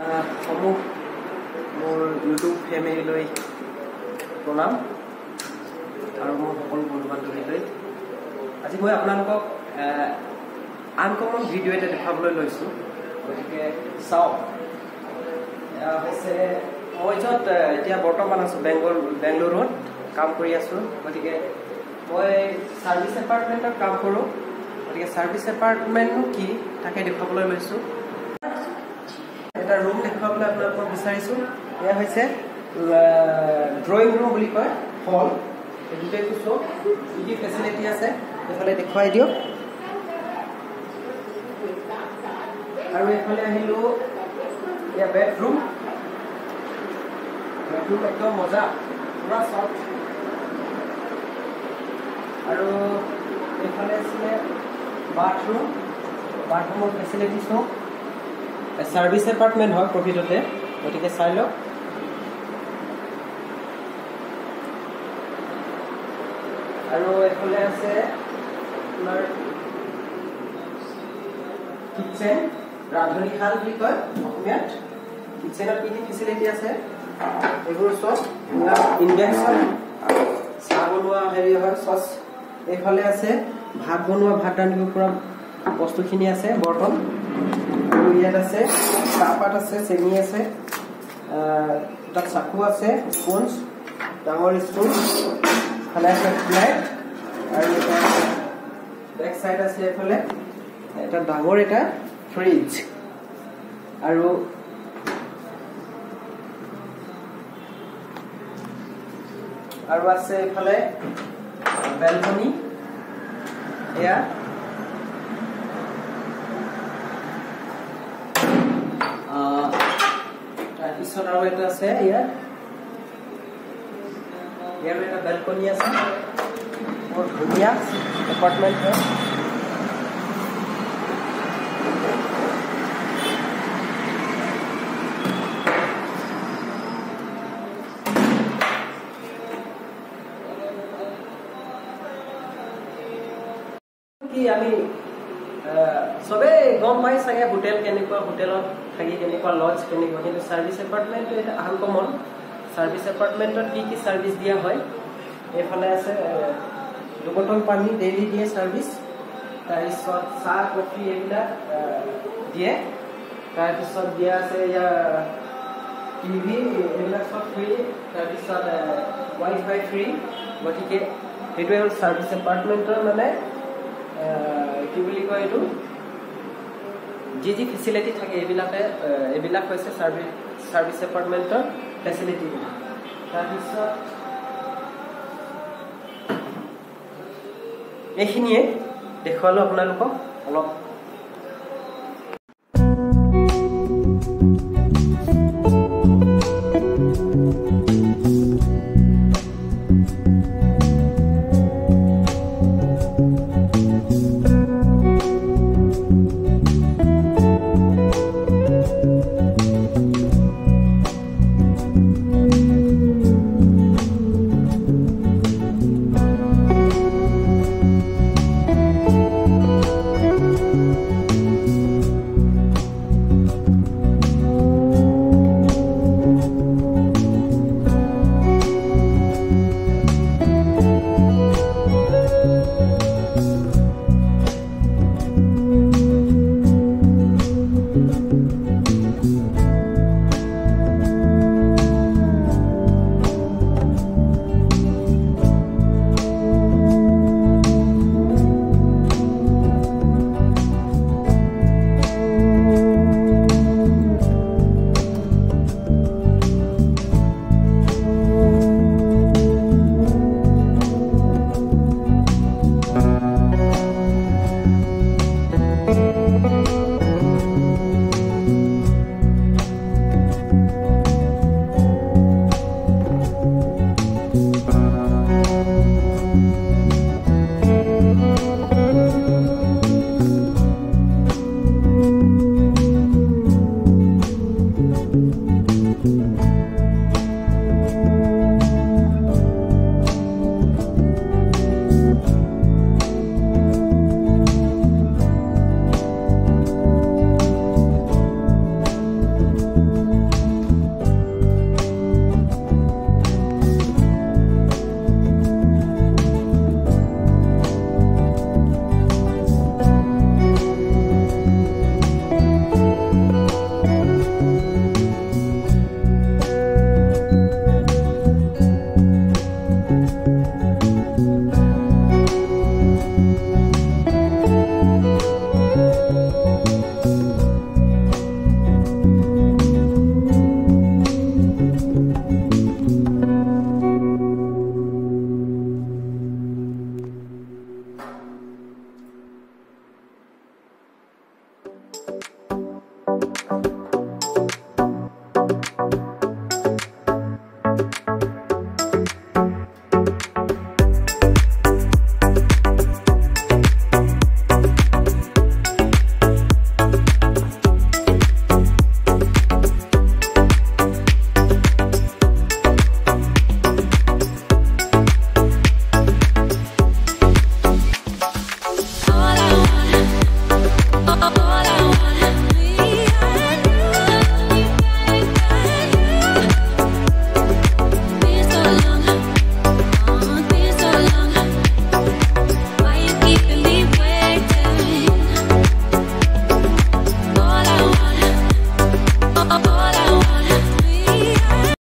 সমূহ মোৰ ইউটিউব ফেমিলিলৈ প্ৰণাম আৰু মোৰ সকলো বন্ধু বান্ধৱীলৈ আজি মই আপোনালোকক আনকমন ভিডিঅ' এটা দেখাবলৈ লৈছোঁ। গতিকে চাওক। হৈছে মই য'ত এতিয়া বৰ্তমান আছোঁ বেংগল বেংগলোৰত কাম কৰি আছোঁ। গতিকে মই ছাৰ্ভিচ এপাৰ্টমেণ্টত কাম কৰোঁ। গতিকে ছাৰ্ভিচ এপাৰ্টমেণ্টনো কি তাকে দেখুৱাবলৈ লৈছোঁ। এটা ৰুম দেখুৱাবলৈ আপোনালোকক বিচাৰিছোঁ। এয়া হৈছে ড্ৰয়িং ৰুম বুলি কয় হল গোটেইটো চব কি ফেচিলিটি আছে এইফালে দেখুৱাই দিয়ক। আৰু এইফালে আহিলোঁ এয়া বেডৰুম বেডৰুম একদম মজা পূৰা চফ্ট আৰু এইফালে আছিলে বাথৰুম বাথৰুমৰ ফেচিলিটি চব ছাৰ্ভিচ এপাৰ্টমেণ্ট হয় প্ৰকৃততে। গতিকে চাই লওক। আৰু এইফালে আছে আপোনাৰ কিটচেন ৰান্ধনীশাল বুলি কয় অসমীয়াত। কিটচেনত কি কি ফেচিলিটি আছে? এইবোৰ চব ইণ্ডাকশ্যন চাহ বনোৱা হেৰি হয় চচ। এইফালে আছে ভাত বনোৱা ভাত ৰান্ধিব পৰা বস্তুখিনি আছে বৰ্তন। ইয়াত আছে চাহপাত আছে চেনি আছে তাত চাকু আছে স্পঞ্জ ডাঙৰ স্পুন আছে ফ্লাইট আৰু এটা বেক চাইড আছে এইফালে এটা ডাঙৰ এটা ফ্ৰিজ আৰু আৰু আছে এইফালে বেলকনি এয়া তাৰপিছত আৰু এটা আছে ইয়াত ইয়াৰো এটা বেলকনি আছে বৰ ধুনীয়া এপাৰ্টমেণ্ট হয় আমি চবেই গম পাই চাগে হোটেল কেনেকুৱা হোটেলত থাকি কেনেকুৱা লজ কেনেকুৱা কিন্তু ছাৰ্ভিচ এপাৰ্টমেণ্টটো এটা আনকমন ছাৰ্ভিচ এপাৰ্টমেণ্টত কি কি ছাৰ্ভিচ দিয়া হয় এইফালে আছে দুবটল পানী ডেইলি দিয়ে ছাৰ্ভিচ তাৰপিছত চাহ কফি এইবিলাক দিয়ে। তাৰপিছত দিয়া আছে ইয়াৰ টিভি এইবিলাক চব ফ্ৰী তাৰপিছত ৱাই ফাই ফ্ৰী গতিকে সেইটোৱে হ'ল ছাৰ্ভিচ এপাৰ্টমেণ্টৰ মানে কি বুলি কয় এইটো? যি যি ফেচিলিটি থাকে এইবিলাকে এইবিলাক হৈছে ছাৰ্ভিচ ছাৰ্ভিচ এপাৰ্টমেণ্টৰ ফেচিলিটি তাৰপিছত এইখিনিয়ে। দেখুৱালোঁ আপোনালোকক অলপ। Bye.